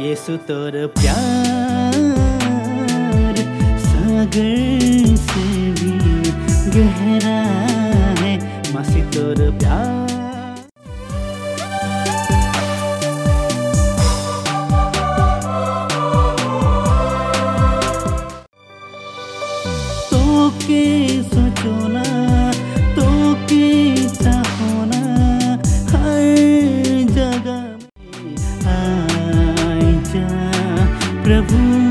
यसु तोर प्यार सागर से भी गहरा है मासी तोर प्यार। तो never